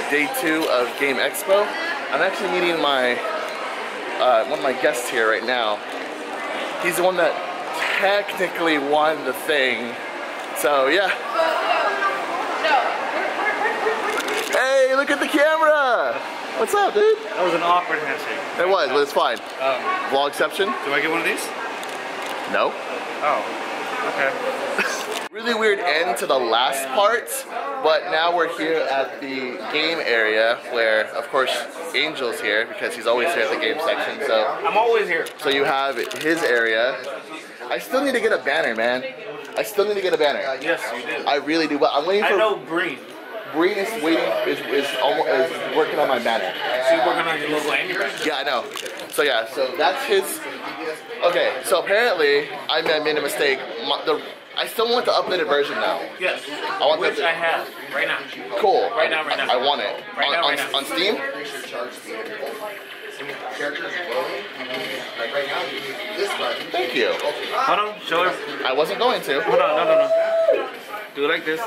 of GamExpo. I'm actually meeting my uh, one of my guests here right now. He's the one that technically won the thing. So yeah. Hey, look at the camera! What's up, dude? That was an awkward handshake. It was, but it's fine. Um, Vlog exception? do I get one of these? No. Oh, okay. Really weird end to the last part, but now we're here at the game area where, of course, Angel's here because he's always here at the game section. So, I'm always here. so you have his area. I still need to get a banner, man. I still need to get a banner. Uh, yes, you do. I really do, but I'm waiting for. I know Breen. Breen is waiting is is, almost, is working on my banner. She's working on your logo and your brand. Yeah, I know. So yeah, so that's his. Okay, so apparently I made, I made a mistake. My, the I still want the updated version now. Yes. I want Which the- I have right now. Cool. Right now, right now. I, I want it. Right on, now, on, right now. on Steam? Thank you. Hold on, show her. I wasn't going to. Hold on, no, no, no. Do it like this.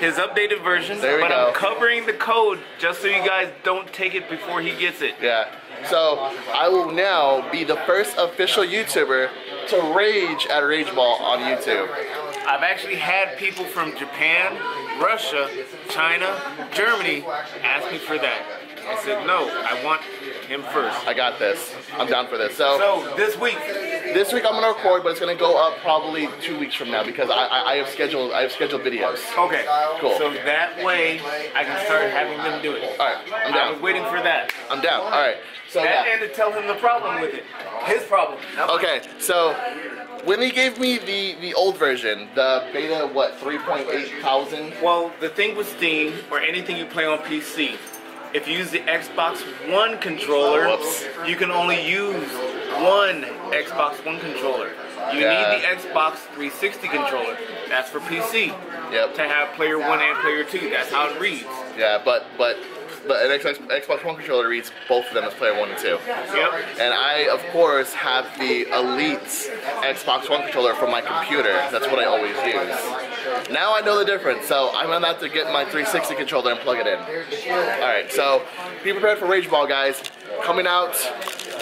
His updated version, There we but go. I'm covering the code just so you guys don't take it before he gets it. Yeah. So I will now be the first official YouTuber to rage at Rage Ball on YouTube. I've actually had people from Japan, Russia, China, Germany ask me for that. I said, no, I want him first. I got this. I'm down for this. So So this week, this week I'm gonna record, but it's gonna go up probably two weeks from now because I, I, I have scheduled I have scheduled videos. okay, Cool. So that way I can start having them do it. All right, I'm down. I was waiting for that. I'm down. All right. So That yeah. and to tell him the problem with it. His problem. Okay, so when he gave me the the old version, the beta what 3.8 thousand. Well, the thing with Steam or anything you play on PC, if you use the Xbox One controller, Whoops. you can only use one Xbox One controller. You Yeah. need the Xbox 360 controller. That's for PC. Yep. To have player one and player two. That's how it reads. Yeah, but but but an Xbox, Xbox One controller reads both of them as player one and two. Yep. And I, of course, have the Elite Xbox One controller for my computer. That's what I always use. Now I know the difference, so I'm gonna have to get my 360 controller and plug it in. Alright, so be prepared for Rage Ball, guys. Coming out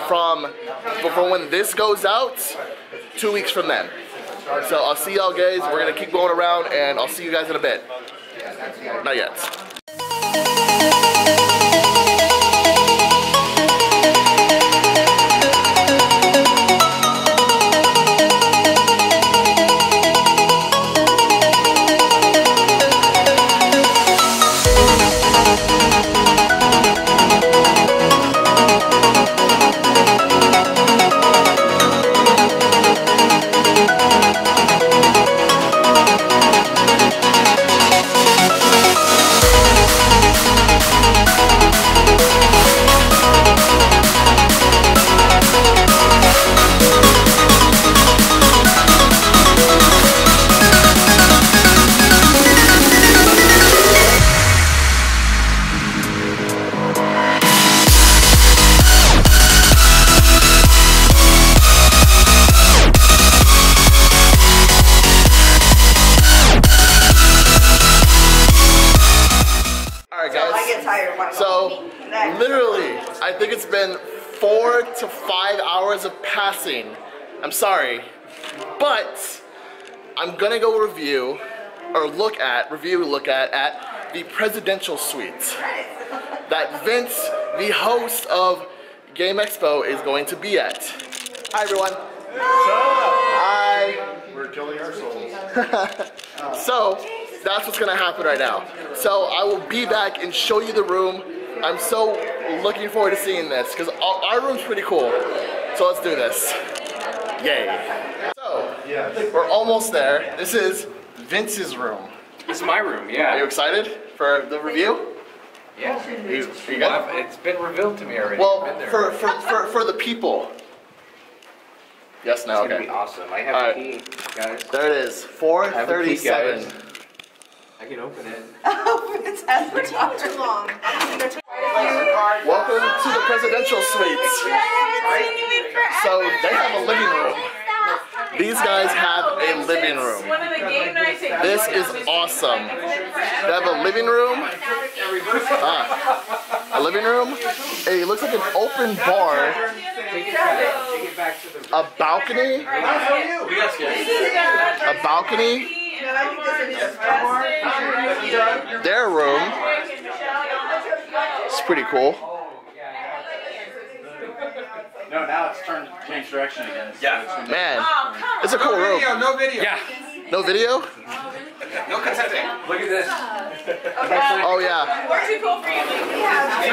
from, from when this goes out, two weeks from then. So I'll see y'all guys. We're gonna keep going around, and I'll see you guys in a bit. Not yet. Get tired of my So, literally, I think it's been four to five hours of passing. I'm sorry, but I'm gonna go review, or look at, review, look at, at the presidential suite that Vince, the host of GamExpo, is going to be at. Hi, everyone. Hi. We're killing our souls. So that's what's gonna happen right now. So I will be back and show you the room. I'm so looking forward to seeing this because our, our room's pretty cool. So let's do this. Yay. So we're almost there. This is Vince's room. This is my room, yeah. Are you excited for the review? Yeah. Are you, are you Well, good? I've- it's been revealed to me already. Well, I've been there. for, for, for, for the people. Yes, no, it's gonna okay. be awesome. I have All a key, guys. There it is. I have a key, 437. Guys. I can open it. Oh, it hasn't talked too long. Welcome to the presidential suite. So they have a living room. These guys have a living room. One of the game nights at This is awesome. They have a living room Ah, a living room. It looks like an open bar. Take it back. Take it back to the. A balcony. A balcony. And I think this is Their room. It's pretty cool. No, now it's turned changed direction again. Yeah. Man, oh, it's a cool room. no video. Yeah. No video? No consenting. Look at this. Oh yeah. We're too cool for you. We have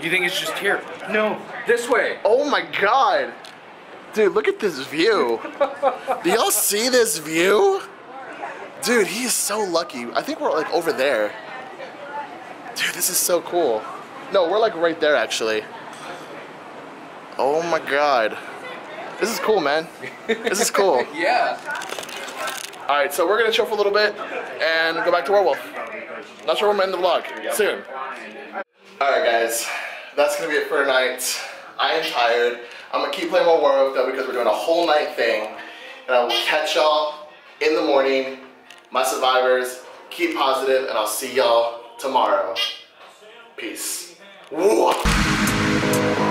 You think it's just here? No, this way. Oh my god. Dude, look at this view. Do y'all see this view? Dude, he is so lucky. I think we're like over there. Dude, this is so cool. No, we're like right there actually. Oh my god. This is cool, man. This is cool. Yeah. Alright, so we're gonna chill for a little bit and go back to Werewolf. Not sure when we'll end the vlog. Soon. Alright guys, that's gonna be it for tonight. I am tired. I'm gonna keep playing more Werewolf though because we're doing a whole night thing. And I will catch y'all in the morning. My survivors, keep positive and I'll see y'all tomorrow. Peace. Whoa.